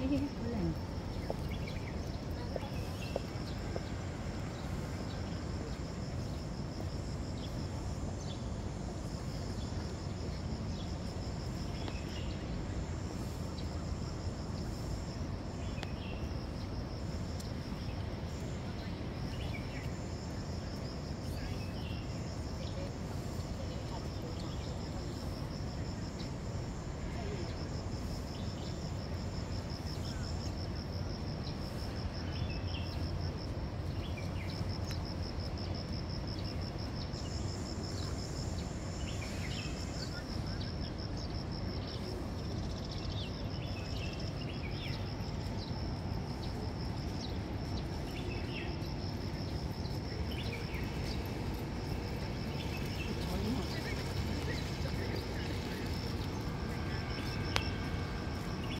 嘿嘿，好